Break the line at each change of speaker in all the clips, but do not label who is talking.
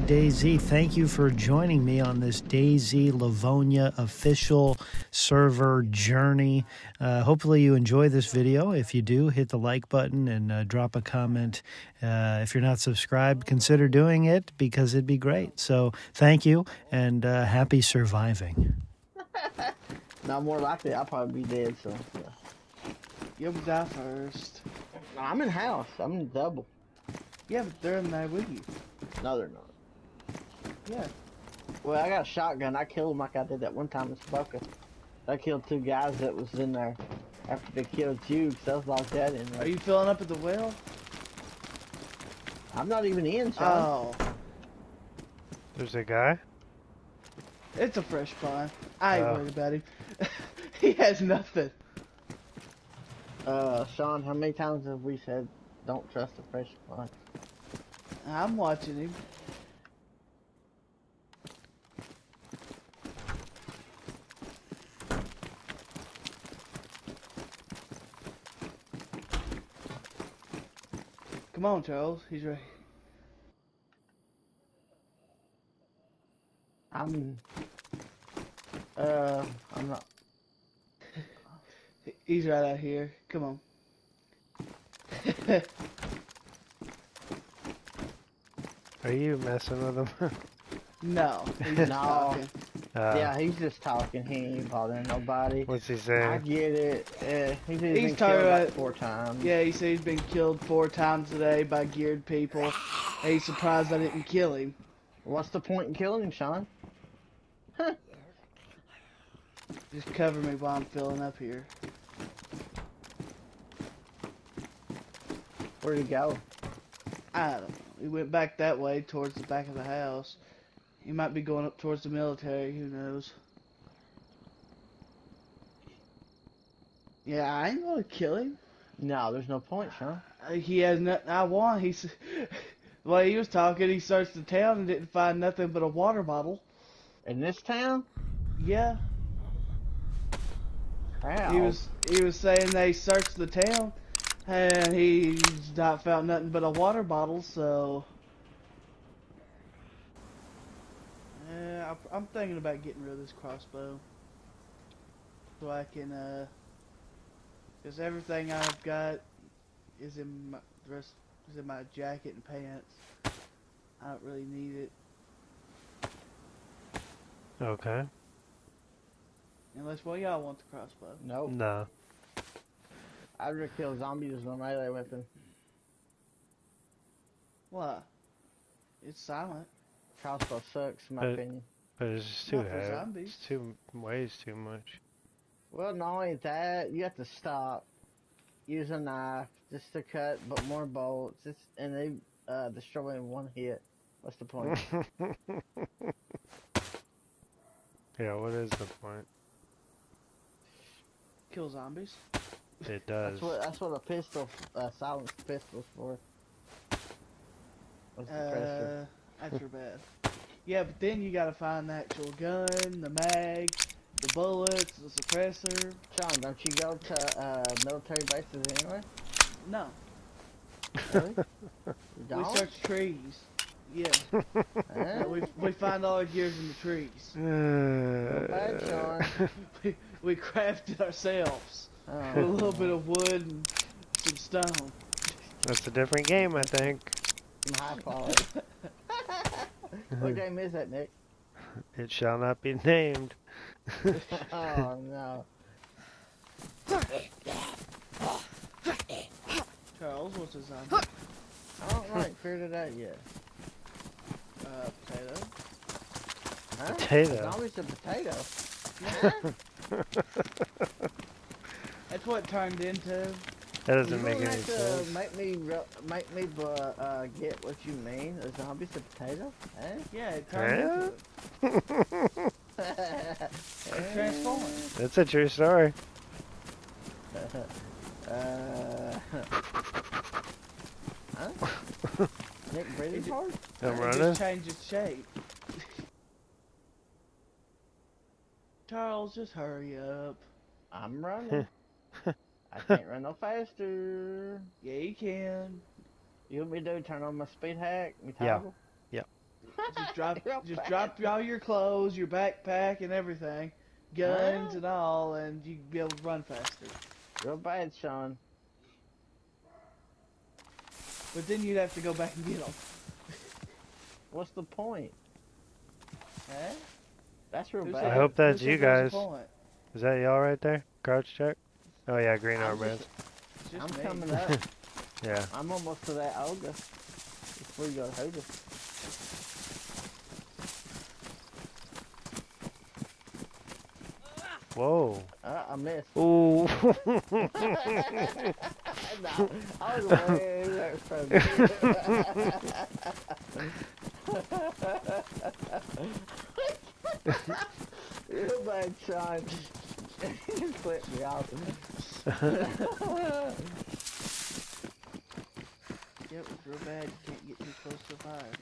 DayZ. Thank you for joining me on this DayZ Livonia official server journey. Uh, hopefully, you enjoy this video. If you do, hit the like button and uh, drop a comment. Uh, if you're not subscribed, consider doing it because it'd be great. So, thank you and uh, happy surviving.
Now, more likely, I'll probably be dead, so, yeah.
You'll die first.
I'm in house. I'm in double.
Yeah, but they're there with you.
No, they're not.
Yeah.
Well, I got a shotgun. I killed him like I did that one time in Spoka. I killed two guys that was in there after they killed you, because I was locked that in there.
Are you filling up at the well?
I'm not even in, Sean.
Oh,
There's a guy.
it's a fresh spawn. I ain't
Oh.
worried about him. he has nothing.
Uh, Sean, how many times have we said don't trust a fresh spawn?
I'm watching him. Come on, Charles. He's right.
I'm. Uh, I'm not.
He's right out here. Come on.
Are you messing with him?
no, he's just
No.
talking.
Uh,
yeah, he's just talking. He ain't bothering nobody.
What's he saying?
I get it. Uh, he's, he's been
talking
killed
about-
four times.
Yeah, he said he's been killed four times today by geared people. And he's surprised I didn't kill him.
What's the point in killing him, Sean?
Just cover me while I'm filling up here.
Where'd he go?
I don't know. He went back that way towards the back of the house. He might be going up towards the military. Who knows? Yeah, I ain't gonna kill him.
No, there's no point, Sean.
Uh, He has nothing I want. He's way he was talking. He searched the town and didn't find nothing but a water bottle.
In this town?
Yeah,
How?
he was he was saying they searched the town and he's not found nothing but a water bottle. So, yeah, I- I'm thinking about getting rid of this crossbow so I can, uh, because everything I've got is in my the rest is in my jacket and pants. I don't really need it
Okay.
unless one of y'all want the crossbow.
Nope.
No.
I'd rather kill zombies with my melee weapon.
Why? It's silent.
Crossbow sucks, in my
Uh,
opinion.
But it's just too
Not
heavy.
zombies.
It's too weighs too much.
Well, not only that, you have to stop, use a knife just to cut, but more bolts, it's, and they uh, destroy in one hit. What's the point?
yeah. What is the point?
Kill zombies.
It does.
that's what that's what a pistol, uh, silenced pistol's for. What's the
Uh, that's your bad. Yeah, but then you gotta find the actual gun, the mag, the bullets, the suppressor.
Sean, don't you go to uh, military bases anyway?
No,
Really?
We search trees. Yeah,
Huh?
we we find all our gears in the trees.
bad,
Uh,
Sean.
We we craft it ourselves
Oh,
with a little bit of wood and some stone.
That's a different game, I think.
some high quality. What game is that, Nick?
It shall not be named.
oh no.
Charles, what's his name?
I don't like figured it out yet.
Uh, potato.
Huh?
Potato.
Zombie's a potato.
That's what it turned into.
That
You
doesn't make any
have to
sense.
make me re- make me uh, uh, get what you mean. A zombie's a potato? Eh?
Yeah, it turned into it. It.
That's a true story.
uh, huh? Nick breathing hard?
I'm
It
running.
just changed its shape. Charles, just hurry up.
I'm running. I can't run no faster.
Yeah, you can.
You want me to do? Turn on my speed hack? Me
Yeah.
toggle?
Just drop, just drop all your clothes, your backpack, and everything, guns
Huh?
and all, and you can be able to run faster.
Real bad, Sean.
But then you'd have to go back and get them.
What's the point?
Huh?
That's real
Who
bad.
I hope that's
who
you guys. Is that y'all right there? Crouch check? Oh yeah, green
just I'm
me.
coming up.
Yeah.
I'm almost to that ogre. Before you go Hoda.
Whoa.
Uh, I missed.
Ooh.
no, I was way back from you. You're bad, Sean. you just flipped me off.
Yep, it's real bad. You can't get too close to fire.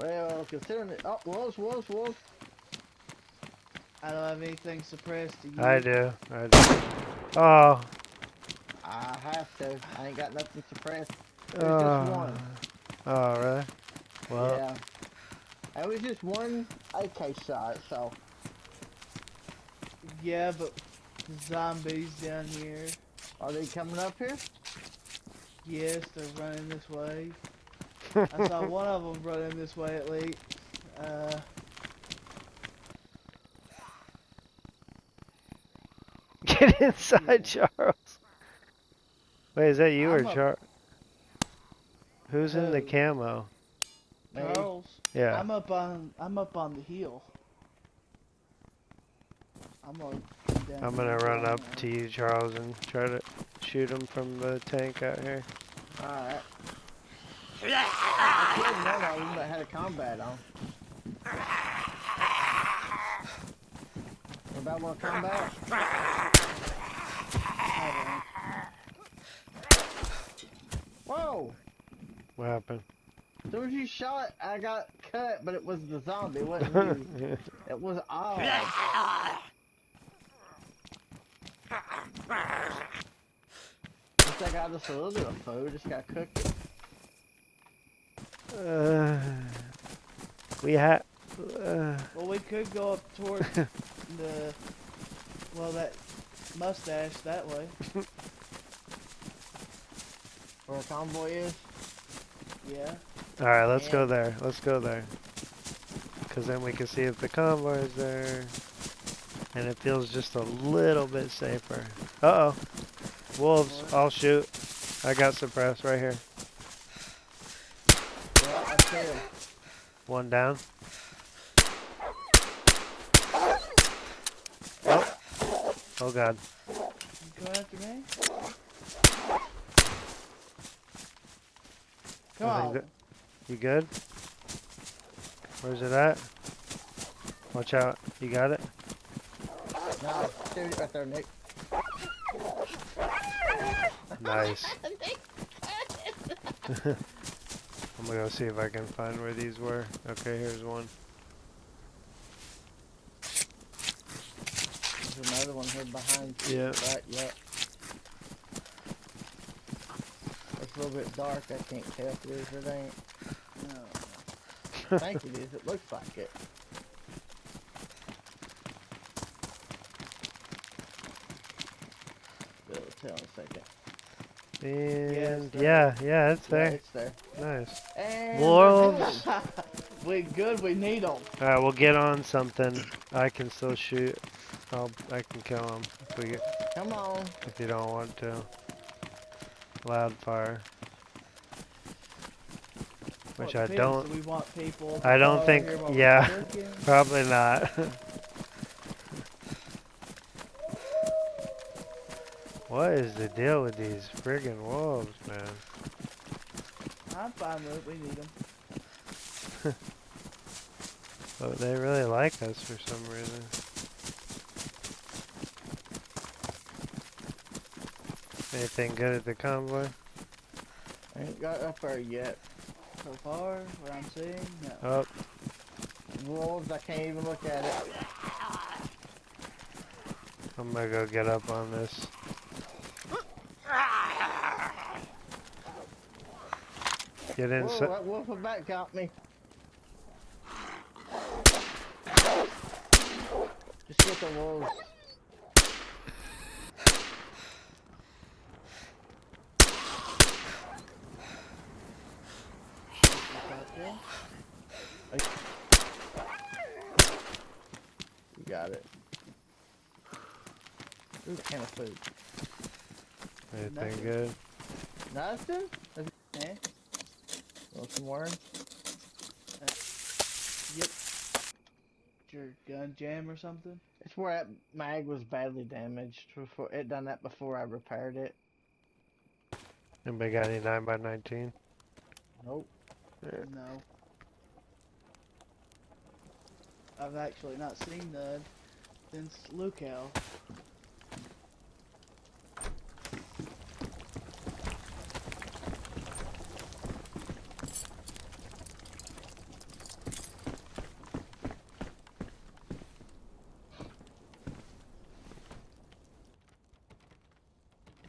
well, considering it. Oh, wolves, wolves, wolves.
I don't have anything suppressed to use.
I do. I do. Oh.
I have to. I ain't got nothing suppressed. There's
Oh.
just one.
Oh, really? Well,
yeah. It was just one AK shot, so.
Yeah, but zombies down here.
Are they coming up here?
Yes, they're running this way. I saw one of them running this way at least. Uh,
get inside, Charles. Wait, is that you or
I'm a-
Charles? Who's in the camo?
Charles,
Yeah.
I'm up on I'm up on the hill. I'm down
I'm gonna run up to you, Charles, and try to shoot him from the tank out here.
Alright. I killed one of them that had a combat on. What about more combat?
I
Whoa!
What happened?
As soon as you shot, I got cut, but it was the zombie, it wasn't you. It was odd. Looks like I got just a little bit of food, just got cooked.
uh, we had. Uh,
Well, we could go up towards the well that mustache that way.
Where a convoy is.
Yeah.
all right, let's
Yeah.
go there. Let's go there. Cause then we can see if the convoy is there, and it feels just a little bit safer. Uh oh, wolves! I'll shoot. I got suppressed right here.
Yeah,
One down. Oh, oh God!
You coming after me? Come on.
You good? Where's it at? Watch out! You got it.
No, shoot it right there, Nick.
Nice. I'm gonna go see if I can find where these were. Okay, here's one.
There's another one here behind you.
Yeah.
Right, yep. It's a little bit dark, I can't tell if it is or it ain't.
No.
I think it is, it looks like it. It'll tell in a second.
And
there.
yeah, yeah, it's
Yeah,
there.
it's there.
Nice.
And
Wolves.
we good. We need them.
All right, we'll get on something. I can still shoot. I'll, I can kill him if we get,
Come on.
if you don't want to. Loud fire. Which I don't.
We want people.
I don't think-
here while we're
yeah. Probably not. what is the deal with these friggin' wolves, man?
I'm fine with it. We need them.
Oh, they really like us for some reason. Anything good at the convoy?
I ain't got up there yet.
So far, what I'm seeing, no.
Oh,
Wolves, I can't even look at it.
I'm gonna go get up on this. Get
in.
Whoa,
that wolf back got me. Just hit the walls. You got it. Ooh, can of food.
Anything
Nothing.
good?
Nothing?
There's
Want some worms?
Uh, yep. Your gun jam or something?
It's where that mag was badly damaged. Before it done that before I repaired it.
Anybody got any 9x19?
Nope.
No. I've actually not seen none since Lucal.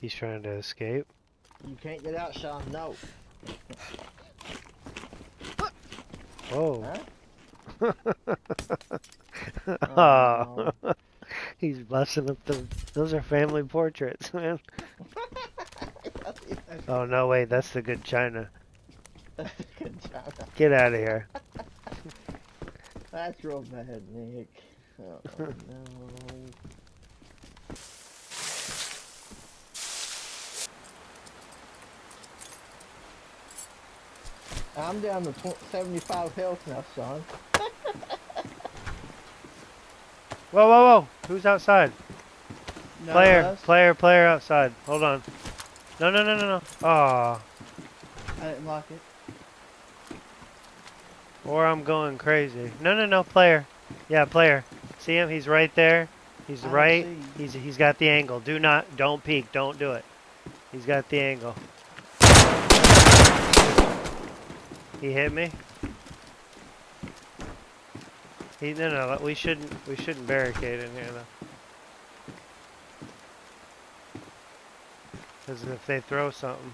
He's trying to escape.
You can't get out, Sean. No.
Whoa.
Huh? Oh,
He's busting up the. Those are family portraits, man. Oh no, wait, that's the good China.
Good job.
Get out of here.
That's real bad, Nick. Oh, no. I'm down to 75 health now, son.
Whoa, whoa, whoa! Who's outside?
No,
player,
us?
player, player outside. Hold on. No, no, no, no, no. Aw.
I didn't lock it.
Or I'm going crazy. No, no, no, player. Yeah, player. See him? He's right there. He's
I
right. He's he's got the angle. Do not, don't peek. Don't do it. He's got the angle. He hit me. He no no. We shouldn't we shouldn't barricade in here though. Because if they throw something.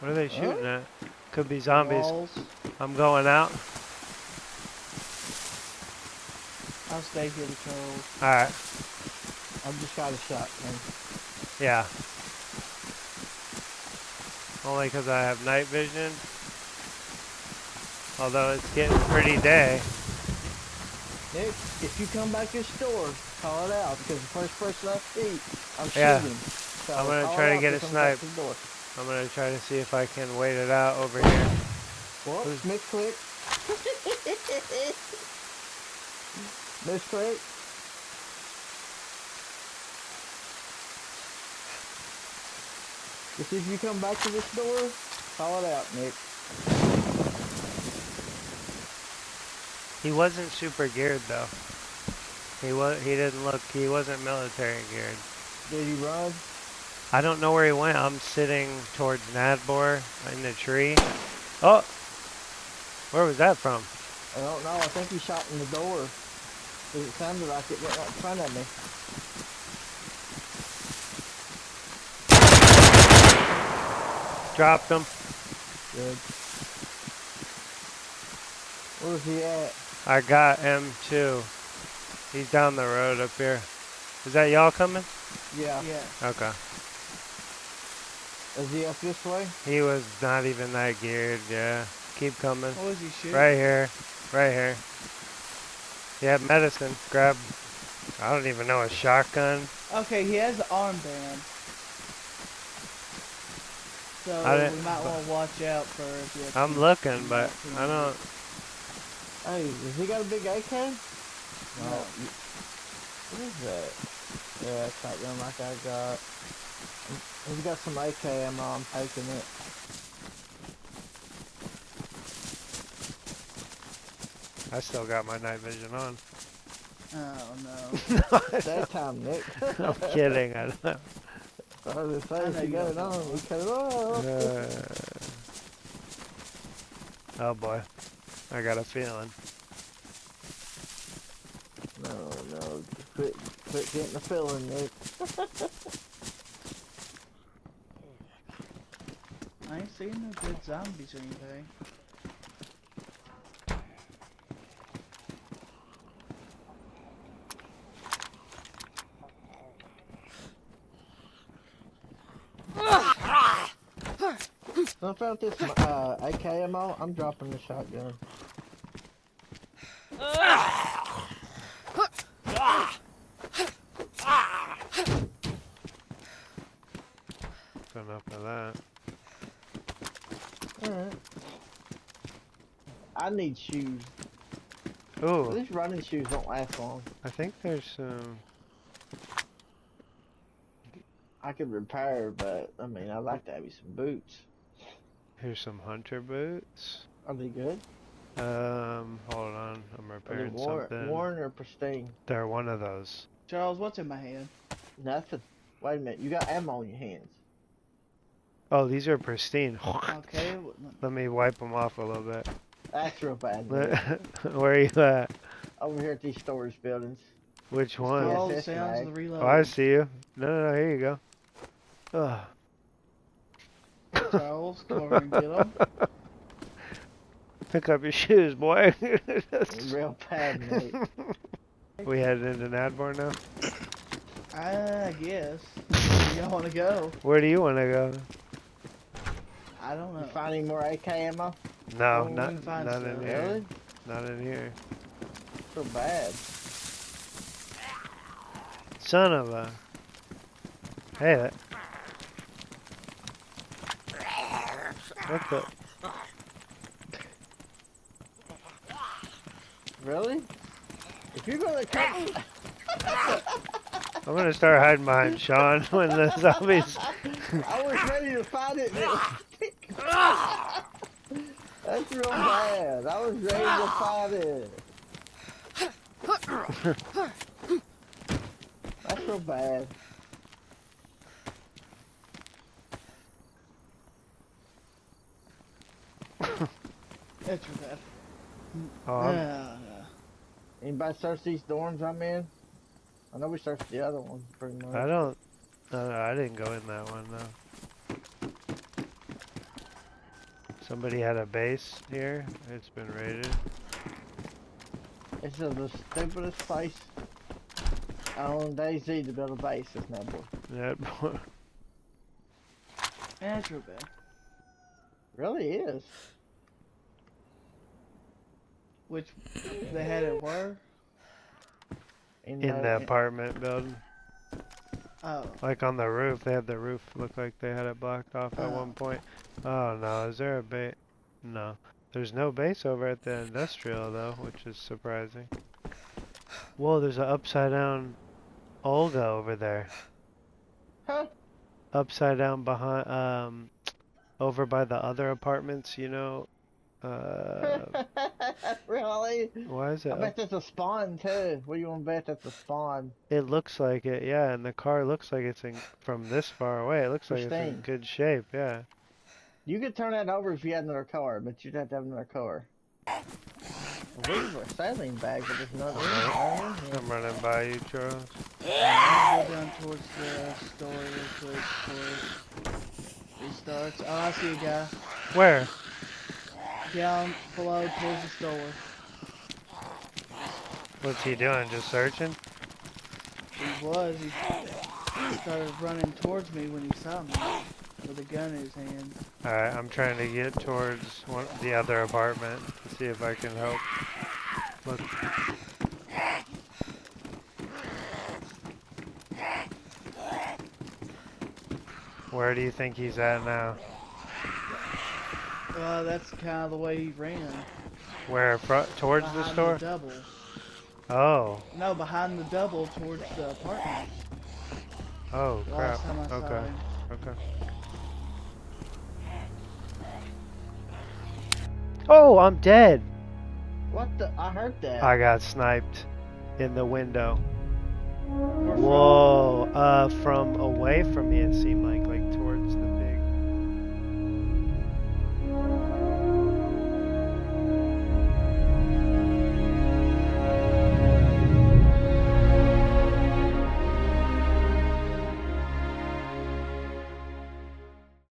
What are they shooting at? Could be zombies.
Walls.
I'm going out.
I'll stay here to.
Alright.
I'm just got a shot, man.
Yeah. Only because I have night vision. Although it's getting pretty day.
Nick, if you come back this door, call it out because the first person I see, I'm
Yeah.
shooting. So
I'm gonna try to get a
he comes back
snipe.
to.
I'm gonna try to see if I can wait it out over here.
What? Misclick? Misclick? Just if you come back to this door, call it out, Nick.
He wasn't super geared though. He was. He didn't look. He wasn't military geared.
Did he run?
I don't know where he went. I'm sitting towards Nadbor in the tree. Oh, where was that from?
I don't know. I think he shot in the door. It sounded like it went right in front of me.
Dropped him.
Good. Where's he at?
I got M2. He's down the road up here. Is that y'all coming?
Yeah.
Yeah.
Okay.
Is he up this way?
He was not even that geared. Yeah. Keep coming.
What was he shooting?
Right here. Right here. Yeah, medicine. Grab. I don't even know a shotgun.
Okay, he has an armband. So
I
we might want to watch out for if you have
I'm
to-
looking, but I don't.
Hey, has he got a big AK?
No.
you- What is that? Yeah, it's not shotgun like I got. He's got some AK ammo, I'm taking it.
I still got my night vision on.
Oh no.
Daytime, Nick.
I'm kidding. I don't.
I was
I
gonna
know
you
you
got on, we cut it off.
Uh, oh boy. I got a feeling.
No, no, quit, quit getting the feeling, Nick.
I ain't seen no good zombies or anything.
So I found this uh, AK ammo. I'm dropping the shotgun.
Enough of that.
Alright. I need shoes.
Oh.
These running shoes don't last long.
I think there's some.
I could repair, but I mean, I'd like to have you some boots.
Here's some hunter boots.
Are they good?
Um, hold on, I'm
Are they
repairing
worn,
something.
worn or pristine?
They're one of those.
Charles, what's in my hand?
Nothing. Wait a minute. You got ammo in your hands.
Oh, these are pristine.
Okay.
Let me wipe them off a little bit.
That's real bad.
Where are you at?
Over here at these storage buildings.
Which one?
Yes,
All the sounds of the reload.
Oh, I see you. No, no, no, here you go. Ugh.
Charles, come over and get them.
Pick up your shoes, boy.
Real bad, mate.
we headed into Nadbor now?
I guess. Y'all want to go?
Where do you want to go?
I don't
You
know.
find any more AK ammo?
No,
Oh,
not, not
some.
in here.
Really?
Not in here.
So bad.
Son of a. Hey, that. What the?
Really? If you're gonna come,
I'm gonna start hiding behind Sean when the zombies.
I was ready to find it. and it was stick. That's real bad. I was ready to find it. That's real bad.
That's for that.
Oh, I'm-
Yeah,
Anybody search these dorms I'm in? I know we searched the other one pretty much.
I don't. No, no, I didn't go in that one though. Somebody had a base here. It's been raided.
It's just the stupidest place on DayZ to build a base, is no boy.
That boy.
That's real bad.
Really is.
Which they had it where?
In,
in the apartment building.
Oh,
Like on the roof, they had the roof look like they had it blocked off at
Oh.
one point. Oh no, is there a base? No. There's no base over at the industrial though, which is surprising. Whoa, there's an upside down Olga over there.
Huh?
Upside down behind, um, over by the other apartments, you know. Uh,
really?
why is it?
I
up-
bet that's a spawn too. What do you want to bet that's a spawn?
It looks like it, yeah, and the car looks like it's in from this far away. It looks like it's in good shape, yeah.
You could turn that over if you had another car, but you'd have to have another car. We were sailing bag, but there's nothing in it.
I'm running by you, Charles.
I'll go down towards the store real quick before restarts. Oh, I see a guy
Where?
Down below towards the store.
What's he doing? Just searching?
He was. He started running towards me when he saw me with a gun in his hand.
Alright, I'm trying to get towards one, the other apartment to see if I can help. Look. Where do you think he's at now?
Uh, that's kind of the way he ran.
Where? Towards the
behind
store?
double.
Oh.
No, behind the double towards the apartment.
Oh,
The
crap.
Last time I saw
Okay. Okay. Oh, I'm dead.
What the? I heard that.
I got sniped in the window.
Where from?
Whoa. Uh, from away from me, it seemed like, like towards the